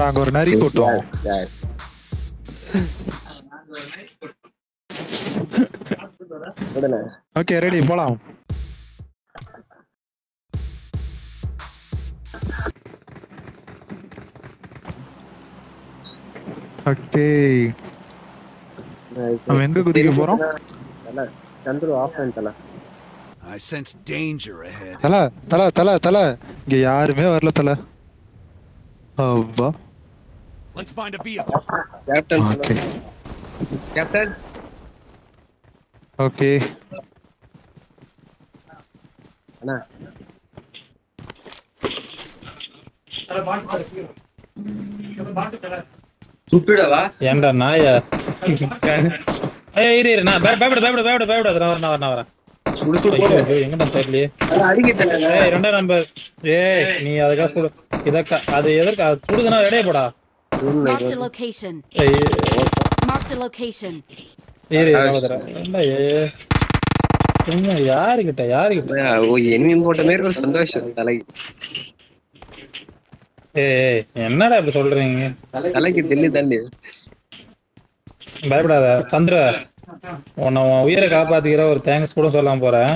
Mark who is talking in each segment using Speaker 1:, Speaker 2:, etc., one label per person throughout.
Speaker 1: நாங்க ஒரு நரி.
Speaker 2: விடுண்ணே.
Speaker 1: ஓகே ரெடி போலாம். ஓகே நம்ம எங்க குதிக்க போறோம்?
Speaker 2: தல, சந்துரு ஆஃப் பண்ணிட்டல
Speaker 3: I sense danger ahead.
Speaker 1: தல தல தல தல. இங்க யாருமே வரல தல. அப்பா
Speaker 3: Let's find a vehicle.
Speaker 2: Captain
Speaker 1: okay
Speaker 2: captain
Speaker 1: okay
Speaker 2: அண்ணா சுட்டுடவா
Speaker 4: ஏன்டா நாயா ஏய் இரு இரு நான் பய- பயப்படு பயப்படு பயப்படு பயப்படு நான் வரேன் நான் வரேன் நான் வரேன்
Speaker 2: சுடு சுடு
Speaker 4: ஐயோ, ஐயோ, எங்கடா தெரியலையே
Speaker 2: அடிக்கிட்டேன்
Speaker 4: ஏய் ரெண்டாம் நம்பர் ஏய் நீ அதுக்காக சுடு இதக்க அது எதற்கு அது சுடுதுன்னா ரெடியே போடா. இரு இரு, நான் வந்துடுறேன். ஏன்டா ஏய் என்ன யாருக்கிட்ட யாருக்கிட்ட
Speaker 2: ஓ எனிமி போட்ட மாதிரி ஒரு சந்தோஷம் தலை
Speaker 4: ஏய் ஏய், என்னடா இப்படி சொல்றீங்க?
Speaker 2: தலைக்கு தில்லி தள்ளி.
Speaker 4: பயப்படாத. சந்திர உன்னை உன் உயிரை காப்பாத்திக்கிற ஒரு தேங்க்ஸ் கூட சொல்லாம போறேன்.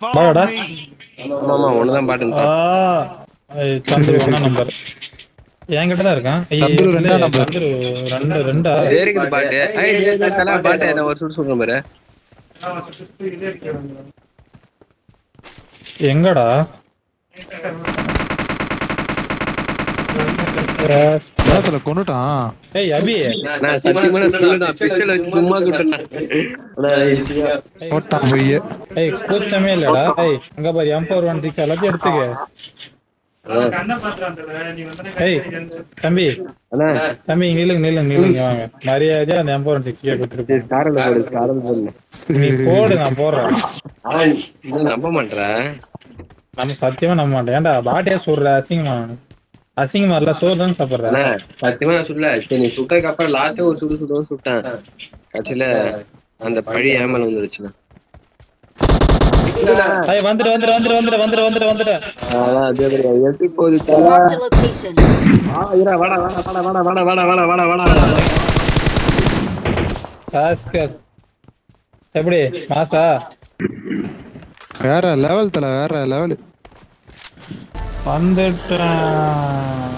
Speaker 2: ஆமா ஒண்ணுதான் பாட்டு
Speaker 4: சந்துரு ஒண்ணா நம்பர் என்கிட்ட தான் இருக்கான்
Speaker 1: சந்துரு ரெண்டா
Speaker 4: ரெண்டு ரெண்டா?
Speaker 2: இருக்குது பாட்டு? ஐய் இதே தான் தல பாட்டு? நான் ஒரு சுடு சொல்றேன் பாரு.
Speaker 4: எங்கடா?
Speaker 1: கொண்டுட்டான்
Speaker 4: ஏய் அபி
Speaker 2: நான் சொல்லுடா பிஸ்டல் வச்சு சும்மா
Speaker 1: போட்டான் போய்
Speaker 4: ஏய் கூச்சமே இல்லடா ஏய் அங்க பாரு எம் ஃபோர் ஒன் சிக்ஸ் எல்லாத்தையும் எடுத்துக்க ஏய் தம்பி தம்பி நில்லுங்க நில்லுங்க நில்லுங்க வாங்க மரியாதையா அந்த எம் ஒன் சிக்ஸ் கொடுத்துட்டு
Speaker 2: போடு
Speaker 4: நீ போடு நான் போடுறேன்
Speaker 2: நம்ப மாட்டேன்
Speaker 4: நம்ம சத்தியமா நம்ப மாட்டேன் ஏன்டா பாட்டியா சொல்ற அசிங்கமா அசிங்கமா இல்ல சோறு தான் சாப்பிடுற?
Speaker 2: அண்ணா சத்தியமா நான் சொல்லல. சரி நீ சுட்டதுக்கு அப்புறம் லாஸ்டே ஒரு சுடு சுடுன்னு சுட்டேன். கடைசியில அந்த பழி ஏமல வந்துருச்சுண்ணா
Speaker 4: வந்துட்டு வந்துட்டு வந்துட்டு வந்துட்டு வந்துட்டு வந்துட்டு வந்துட்டு
Speaker 2: அதான் அதே எப்படி போகுது வாடா வாடா வாடா வாடா வாடா வாடா வாடா வாடா வாடா
Speaker 4: ராஸ்கல். எப்படி மாசா?
Speaker 1: வேற லெவல் தல வேற லெவல்
Speaker 4: வந்துட்டேன்.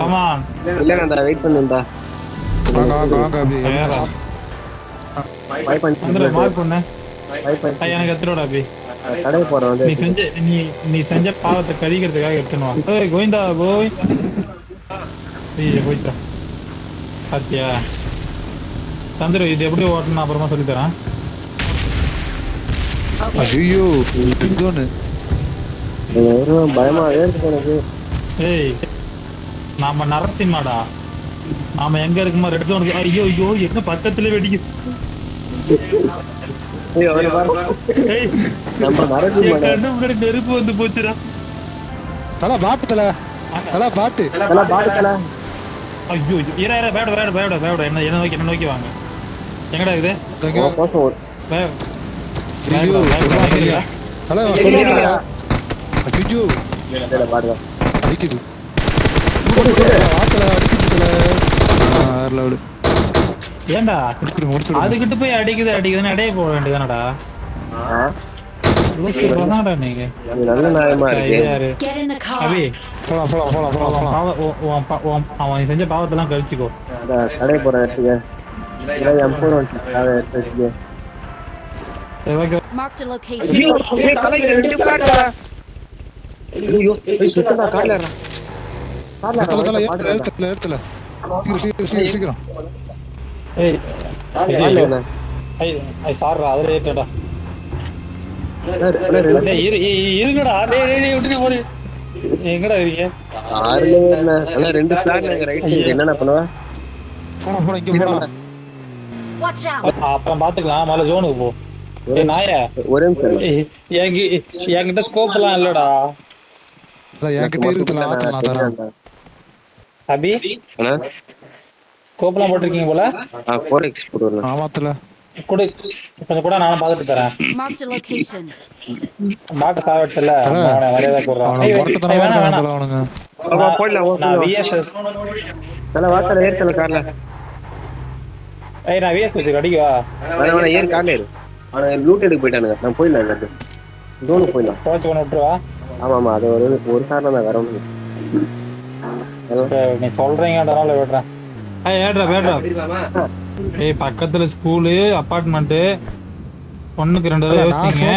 Speaker 4: கமான்
Speaker 2: இல்ல வெயிட் பண்ணுடா
Speaker 1: வாங்க வாங்க வாங்க அபி.
Speaker 2: பை பண்ணி
Speaker 4: வந்துடு மார்க் பண்ணு.
Speaker 2: பை பண்ணி
Speaker 4: ஐய், எனக்கு எடுத்துடா அபி.
Speaker 2: வந்து
Speaker 4: நீ செஞ்ச நீ நீ செஞ்ச பாவத்தை கழிக்கிறதுக்காக எடுத்துன்னு வா. ஏய் கோவிந்தா பாத்தியா? சந்திரு இது எப்படி ஓட்டணும் அப்புறமா சொல்லி தரேன்.
Speaker 1: ஐயோ இதுன்னு.
Speaker 4: ஏய் நாம நரசிம்மாடா. நாம எங்க இருக்குமா ரெட் ஜோன் ஐயோ ஐயோ என்ன பக்கத்துல வெடிக்குது. நெருப்பு வந்து போச்சுடா.
Speaker 1: தல பாட்டு தல. தல பாட்டு.
Speaker 2: தல பாட்டு தல.
Speaker 4: ஐயோ இரா இரா பேட பேட பேட பேட என்ன என்ன நோக்கி என்ன நோக்கி வாங்க? எங்கடா இது?
Speaker 1: தல
Speaker 2: சொல்லுங்க. பிஜு.
Speaker 1: அடிக்குது.
Speaker 4: ஏன்டா போய் அடிக்குது அடிக்குதுன்னு அடைய போக வேண்டியதானடா அவன் செஞ்ச பாவத்தெல்லாம் கழிச்சுக்கோ.
Speaker 2: கடை போறேன்
Speaker 5: Marked a location.
Speaker 4: அதுல ஏறடா இருங்கடா விட்டு போடு
Speaker 2: ரெண்டு பிளான்
Speaker 5: இருக்கு
Speaker 4: அப்புறம் பாத்துக்கலாம் மேல ஜோனுக்கு போ நாய
Speaker 2: ஒரே நிமிஷம்
Speaker 4: என்கிட்ட எல்லாம் இல்லடா அபி? ஸ்கோப்லாம் போட்டிருக்கீங்க போல?
Speaker 2: ஃபோர் எக்ஸ்
Speaker 1: போடுறேன் ஆமாத்துல.
Speaker 4: கூட கொஞ்சம் கூட நானும் பார்த்துட்டு தரேன். டாக்டர்
Speaker 1: சாவட்ல
Speaker 4: அவன
Speaker 1: போயிடலாம் போறான் அவனுங்க
Speaker 2: போடலாம்
Speaker 4: நான் விஎஸ்எஸ்
Speaker 2: தல வாசல ஏர்க்கல கார்ல.
Speaker 4: ஏய் நான் விஎஸ் வச்சு அடிக்கவா
Speaker 2: அவன ஏர் கார்ல இரு அவன லூட் எடுக்க போயிட்டானுங்க. நான் போயிடலாம் டோனு போயிடலாம்.
Speaker 4: கோச்சு கொண்டு விட்டுருவா
Speaker 2: ஆமா ஆமா அது ஒரு ஒரு காரணம் தான் வேற ஒன்றும்
Speaker 4: நீ சொல்றீங்கன்றனால விடுறேன் ஏய் ஏட்ரா ஏட்ரா ஏய் பக்கத்துல ஸ்கூலு அபார்ட்மெண்ட் ஒண்ணுக்கு ரெண்டு தடவை
Speaker 1: நான்
Speaker 4: யோசிங்க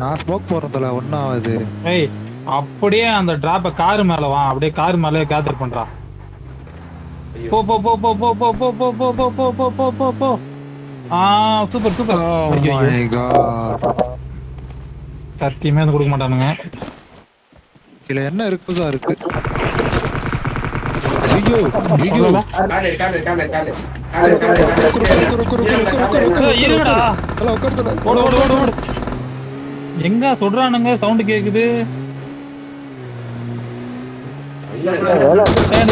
Speaker 1: நான் ஸ்மோக் போடுறேன் தல ஒன்னும் ஆகுது
Speaker 4: ஏய் அப்படியே அந்த டிராப்ப கார் மேல வா அப்படியே கார் மேலே கேதர் பண்றா போ போ போ போ போ போ போ போ போ போ போ போ போ போ போ ஆ super super
Speaker 1: Oh my god.
Speaker 4: சத்தியமே வந்து கொடுக்க மாட்டானுங்க.
Speaker 1: இதுல என்ன இருக்குதோ இருக்கு ஐயோ ஐயோ.
Speaker 4: ஏய், இருங்கடா.
Speaker 1: தல உட்காரு தல
Speaker 4: ஓடு ஓடு ஓடு ஓடு. எங்க சொல்றானுங்க? சவுண்ட் கேக்குது. ஏய்,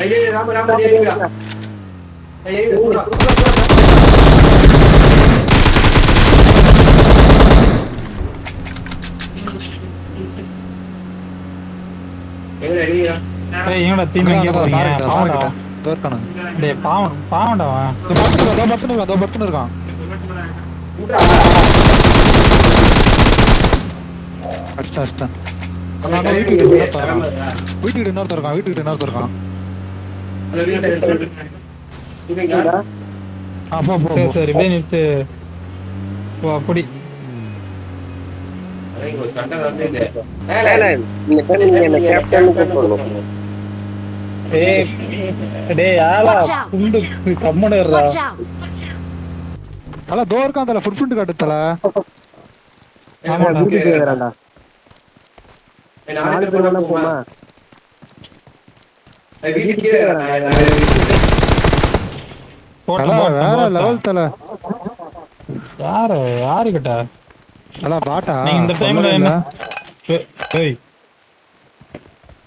Speaker 1: ஐயே ராம ராம ஐயே
Speaker 4: ஊரா இவனோட தீம் எங்க போறீங்க பாவம்
Speaker 1: கிட்ட தோர்க்கணும்
Speaker 4: டேய் பாவம் பாவம்டா அவன்
Speaker 1: பத்துன இருக்கான் பத்துன இருக்கான் அடிச்சிட்டா அடிச்சிட்டேன் வீட்டுக்கு வீட்டுக்கு இன்னொருத்த இருக்கான். வீட்டுக்கு இன்னொருத்த இருக்கான்
Speaker 4: சரி சரி இப்படியே நிறுத்து. ஓ அப்படி.
Speaker 1: தல தோர்க்கான் தல ஃபுட் பிரிண்ட் காட்டு தல.
Speaker 4: ஆமாடா.
Speaker 2: நாலு
Speaker 4: யாரு யாரு? கிட்ட
Speaker 1: அடா பாட்டா?
Speaker 4: நீங்க இந்த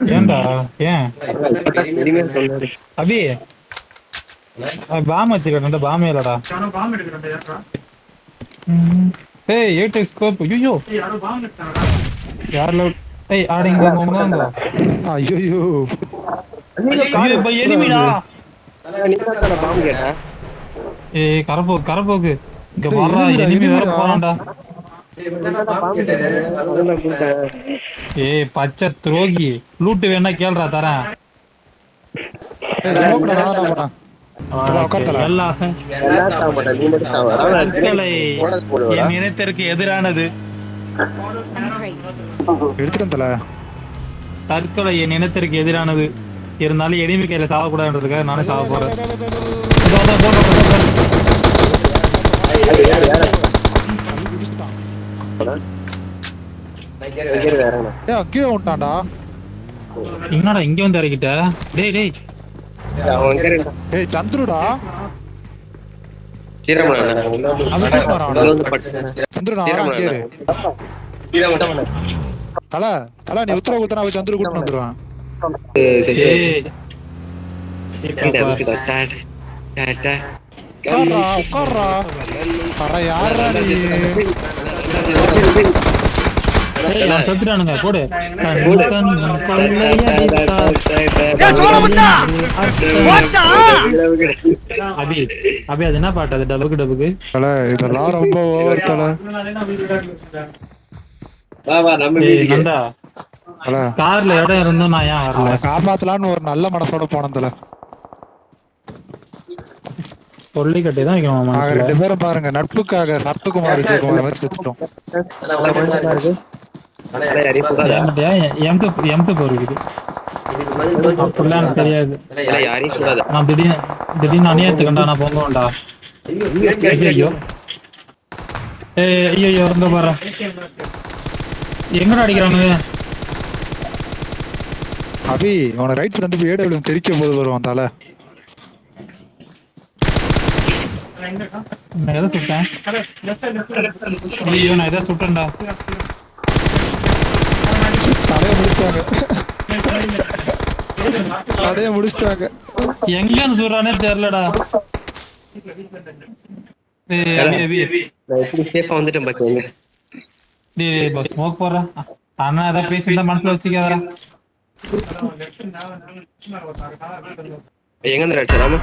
Speaker 4: ஏன்டா? ஏன்? அபி. பாம் வச்சிருக்கேன் பாம் இல்லடா. பாம் ஏய் ஏடெக் ஸ்கோப் ஐயோ. யாரோ யார் லவுட் ஏய் ஆடிங்க இங்க வாங்க
Speaker 1: ஐயோ
Speaker 4: ஐயோ பை எனிமிடா ஏய் கரப்போ கரப்போக்கு. இங்க
Speaker 1: வாடா
Speaker 4: எனிமி வேற போறான்டா. ஏய் பச்சை துரோகி. லூட் வேணா கேளுடா தரேன். இனத்திற்கு எதிரானது.
Speaker 1: எடுத்துட்டேன் தல.
Speaker 4: தற்கொலை என் இனத்திற்கு எதிரானது. இருந்தாலும் எனிமி கையில சாவக்கூடாதுன்றதுக்காக நானே சாவ போறேன்.
Speaker 1: கீழே விட்டான்டா.
Speaker 4: என்னடா இங்க வந்து இறக்கிட்ட? டேய் டேய்.
Speaker 1: ஏய் சந்துருடா.
Speaker 2: சீரமணா
Speaker 1: தல தல நீ உத்தரவு கொடுத்தா அவன் சந்துரு கூட்டு வந்துருவேன். உட்கார்றா உட்கார்றா. வர யாரா நீ?
Speaker 4: ஏய், அவன் செத்துட்டானுங்க போடு. அபி அபி அது என்ன பாட்டு? அது டபுக்கு டபுக்கு.
Speaker 1: தல இதெல்லாம் ரொம்ப ஓவர் தல.
Speaker 4: கார்ல இடம் இருந்தும் நான் ஏன் வரல
Speaker 1: காப்பாத்தலாம்னு ஒரு நல்ல மனசோட போனதுல.
Speaker 4: சொல்லி கட்டி தான் வைக்கணும்
Speaker 1: ரெண்டு பேரும் பாருங்க. நட்புக்காக சரத்குமார் விஜயகுமார் மாதிரி செத்துட்டோம்
Speaker 4: தெரியாது. நான் திடீர்னு திடீர்னு அநியாயத்து நான் போங்கண்டா. ஐயோ ஐயோ இருந்து பாரு எங்கடா அடிக்கிறானுங்க?
Speaker 1: அபி அவனை ரைட் ஃப்ரெண்ட் போய் ஏடபிள்யூ தெரிக்க போது வருவான் தல.
Speaker 4: நான் எதை சுட்டேன்? ஐயோ நான் எதை சுட்டேன்டா?
Speaker 1: கடையை முடிச்சிட்டாங்க. கடையை முடிச்சிட்டாங்க.
Speaker 4: எங்க இருந்து சுடுறானே தெரியலடா.
Speaker 2: எப்படி சேஃபா வந்துட்டேன் பாத்தீங்க
Speaker 4: டேய் பஸ் ஸ்மோக் போடுறா அண்ணா ஏதோ பேசியிருந்தா மனசுல வச்சுக்காதடா
Speaker 2: எங்க இருந்து அடிச்சா ராம